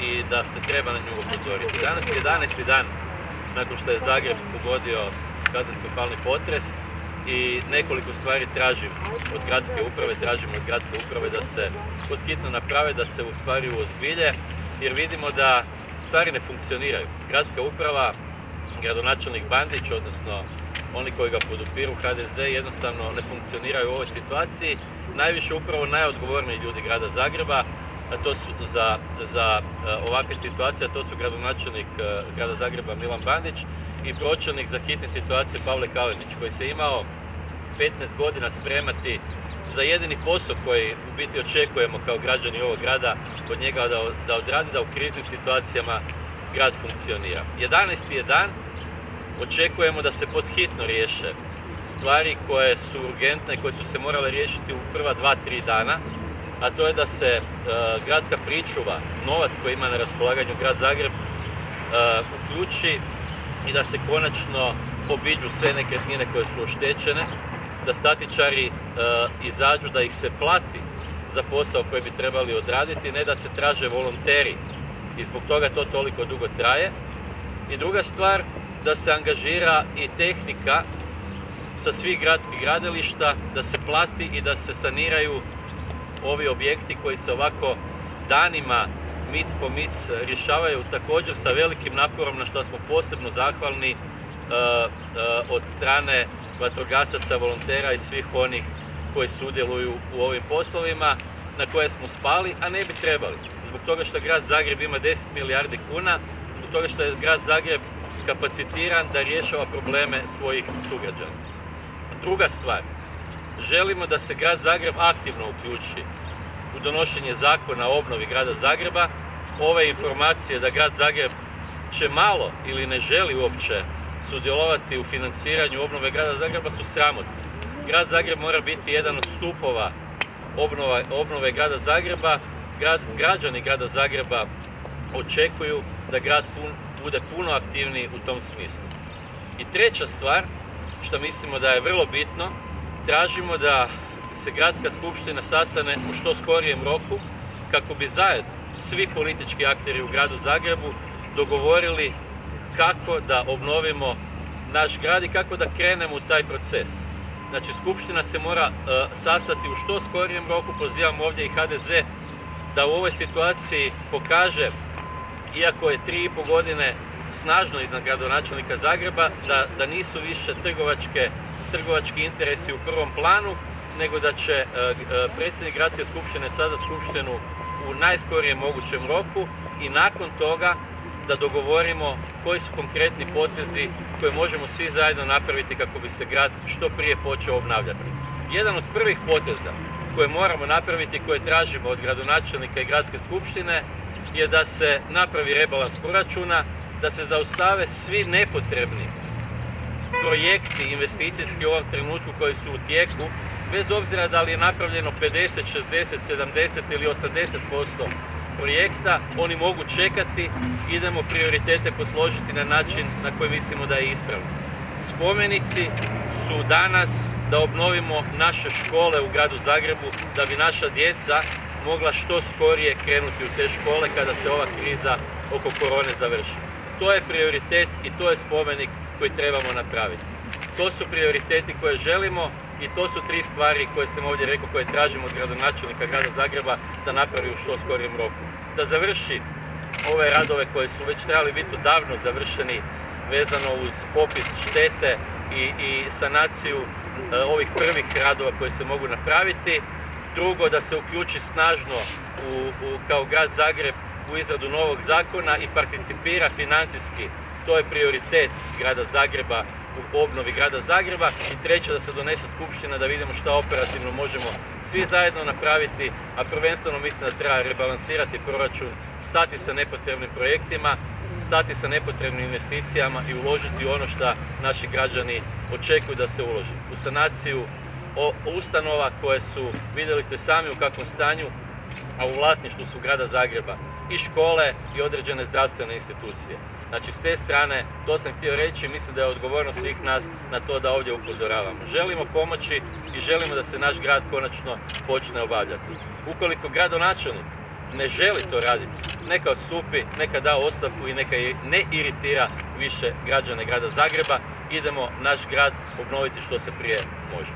i da se treba na nju upozoriti. Danas je 11. dan nakon što je Zagreb pogodio katastrofalni potres i nekoliko stvari tražim od gradske uprave, tražim od gradske uprave da se podhitno naprave, da se u stvari uozbilje, jer vidimo da stvari ne funkcioniraju. Gradska uprava, gradonačelnik Bandić, odnosno oni koji ga podupiru HDZ jednostavno ne funkcioniraju u ovoj situaciji. Najviše upravo najodgovorniji ljudi grada Zagreba, to su za, za e, ovakve situacije, to su gradonačelnik e, grada Zagreba Milan Bandić i pročelnik za hitne situacije Pavle Kalinić koji se imao 15 godina spremati za jedini posao koji u biti očekujemo kao građani ovog grada od njega da, da odradi da u kriznim situacijama grad funkcionira. 11. je dan, očekujemo da se podhitno riješe stvari koje su urgentne, koje su se morale riješiti u prva dva, tri dana, a to je da se e, gradska pričuva, novac koji ima na raspolaganju grad Zagreb, e, uključi i da se konačno obiđu sve nekretnine koje su oštećene, da statičari e, izađu, da ih se plati za posao koji bi trebali odraditi, ne da se traže volonteri i zbog toga to toliko dugo traje. I druga stvar, da se angažira i tehnika sa svih gradskih gradilišta, da se plati i da se saniraju ovi objekti koji se ovako danima mic po mic rješavaju također sa velikim naporom na što smo posebno zahvalni e, e, od strane vatrogasaca, volontera i svih onih koji sudjeluju u ovim poslovima na koje smo spali, a ne bi trebali. Zbog toga što grad Zagreb ima 10 milijardi kuna, zbog toga što je grad Zagreb kapacitiran da rješava probleme svojih sugrađana. Druga stvar, želimo da se grad Zagreb aktivno uključi u donošenje zakona o obnovi grada Zagreba. Ove informacije da grad Zagreb će malo ili ne želi uopće sudjelovati u financiranju obnove grada Zagreba su sramotne. Grad Zagreb mora biti jedan od stupova obnove grada Zagreba. građani grada Zagreba očekuju da grad bude puno aktivniji u tom smislu. I treća stvar, što mislimo da je vrlo bitno, tražimo da se gradska skupština sastane u što skorijem roku kako bi zajedno svi politički akteri u gradu Zagrebu dogovorili kako da obnovimo naš grad i kako da krenemo u taj proces. Znači, Skupština se mora uh, sastati u što skorijem roku, pozivam ovdje i HDZ da u ovoj situaciji pokaže, iako je tri i po godine snažno iznad gradonačelnika Zagreba, da, da nisu više trgovačke, trgovački interesi u prvom planu, nego da će uh, predsjednik gradske skupštine sada skupštinu u najskorijem mogućem roku i nakon toga da dogovorimo koji su konkretni potezi koje možemo svi zajedno napraviti kako bi se grad što prije počeo obnavljati. Jedan od prvih poteza koje moramo napraviti, koje tražimo od gradonačelnika i gradske skupštine, je da se napravi rebalans proračuna, da se zaustave svi nepotrebni projekti investicijski u ovom trenutku koji su u tijeku, bez obzira da li je napravljeno 50, 60, 70 ili 80% projekta, oni mogu čekati, idemo prioritete posložiti na način na koji mislimo da je ispravno. Spomenici su danas da obnovimo naše škole u gradu Zagrebu, da bi naša djeca mogla što skorije krenuti u te škole kada se ova kriza oko korone završi. To je prioritet i to je spomenik koji trebamo napraviti. To su prioriteti koje želimo i to su tri stvari koje sam ovdje rekao, koje tražimo od gradonačelnika grada Zagreba da napravi u što skorijem roku. Da završi ove radove koje su već trebali biti davno završeni vezano uz popis štete i, i sanaciju e, ovih prvih radova koje se mogu napraviti. Drugo, da se uključi snažno u, kao grad Zagreb u izradu novog zakona i participira financijski. To je prioritet grada Zagreba u obnovi grada Zagreba i treće da se donese skupština da vidimo šta operativno možemo svi zajedno napraviti, a prvenstveno mislim da treba rebalansirati proračun, stati sa nepotrebnim projektima, stati sa nepotrebnim investicijama i uložiti ono što naši građani očekuju da se uloži. U sanaciju ustanova koje su, vidjeli ste sami u kakvom stanju, a u vlasništvu su grada Zagreba i škole i određene zdravstvene institucije. Znači s te strane, to sam htio reći, mislim da je odgovornost svih nas na to da ovdje upozoravamo. Želimo pomoći i želimo da se naš grad konačno počne obavljati. Ukoliko gradonačelnik ne želi to raditi, neka odstupi, neka da ostavku i neka ne iritira više građane grada Zagreba. Idemo naš grad obnoviti što se prije može.